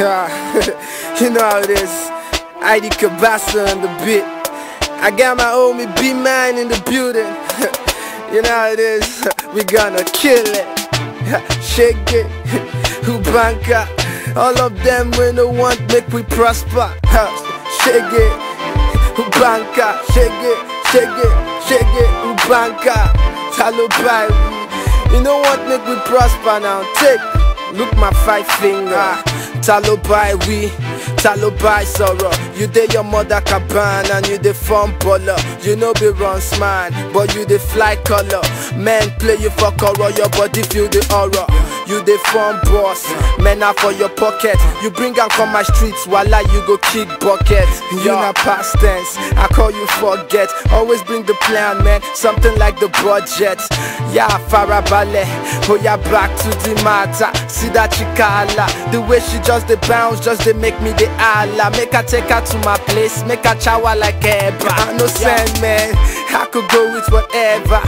you know how it is. ID Cabasa on the beat. I got my homie B-Man in the building. you know how it is. We gonna kill it. Shake it. Ubanka. All of them we no want make we prosper. Shake it. Ubanka. Shake it. Shake it. Shake it. Ubanka. Talobai. You know what make we prosper now? Take. Look my five finger. Talobai we. Talobai sorrow. You dey your mother caban and you dey form baller. You know be runs man, but you dey fly color. Men play you for color, your body feel the aura. You dey form boss, men are for your pocket. You bring am come my streets, voila you go kick bucket. You na past tense, I call you forget. Always bring the plan, man, something like the budget. Yeah, farabale, yeah, back to the matter. See that chikala, the way she just dey bounce, just dey make me the ala. Make her take her to my place, make her chow like Eba. I no send man, I could go with whatever.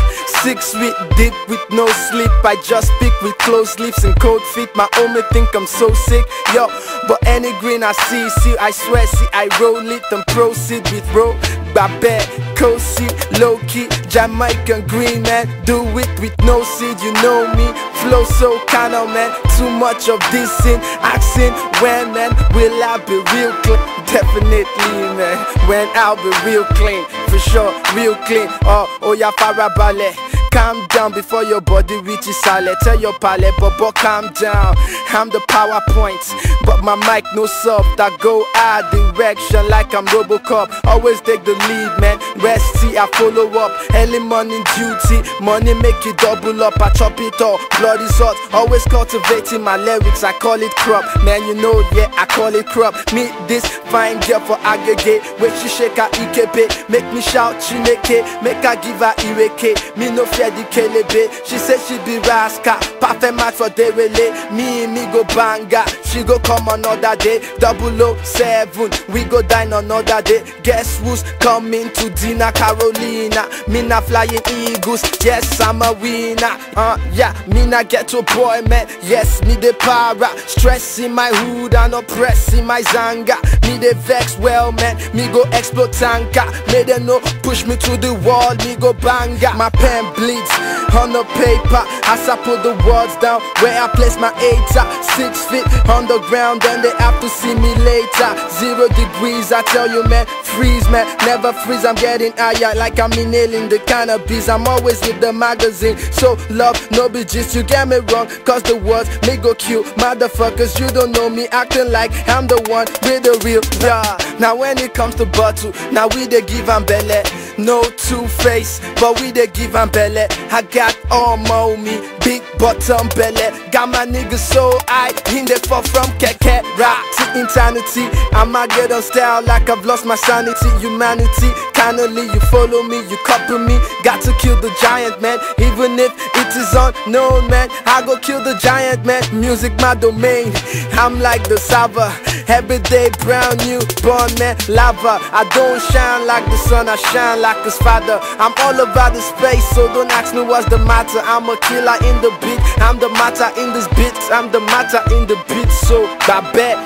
Six feet deep with no sleep, I just speak with closed lips and cold feet. My homie think I'm so sick, yo. But any green I see, see, I swear, see, I roll it and proceed with bro. Babe, cozy, low key, Jamaican green man. Do it with no seed, you know me. Flow so kinda man, too much of this in accent. When man, will I be real clean? Definitely, man. When I'll be real clean, for sure, real clean. Oh, oh yeah, farabale. Calm down before your body reaches silent. Tell your palate, but but calm down. I'm the PowerPoint, but my mic no soft. I go our direction like I'm Robocop. Always take the lead, man. Rest see, I follow up. Early morning duty, money make you double up. I chop it all, blood is hot. Always cultivating my lyrics, I call it crop. Man, you know, yeah, I call it crop. Meet this fine girl for aggregate. When she shake her ikebe, make me shout chineke, make her give her ireke. Me no fear the kelebe. She said she be rascal, perfect match for derele. Me and me go banga, she go come another day. Double O seven, we go dine another day. Guess who's coming to dinner? Carolina, me not flying eagles. Yes, I'm a winner. Uh, yeah, me not get to boy, man. Yes, me the para, stress in my hood and oppressing my zanga. Me the vex, well, man. Me go explode tanker. May they no push me to the wall. Me go banga. My pen bleeds on the paper as I put the words down where I place my eighter. Six feet on the ground, then they have to see me later. Zero degrees, I tell you, man. Freeze, man. Never freeze. I'm getting higher like I'm inhaling the cannabis. I'm always with the magazine. So love, no be just you get me wrong. Cause the words me go cute. Motherfuckers, you don't know me acting like I'm the one with the real. Yeah. Now when it comes to bottle, now we they give am belly. No two face, but we they give am belly. I got all my me, big bottom belly. Got my niggas so high, in the fall from keke rock to eternity. I'ma get on style like I've lost my sanity, humanity. Kindly, you follow me, you copy me. Got to kill the giant man, even if it is unknown, man. I go kill the giant man. Music my domain. I'm like the Sava, everyday brown new born man, lava. I don't shine like the sun, I shine like his father. I'm all about the space, so don't ask me what's the matter. I'm a killer in the beat, I'm the matter in this beat, I'm the matter in the beat. So, babe,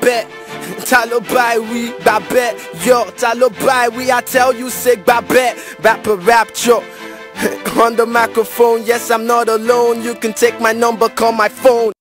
babe. Talo buy we, babe, yo, talo buy we, I tell you, say babe, rapper rap, yo. On the microphone, yes, I'm not alone. You can take my number, call my phone.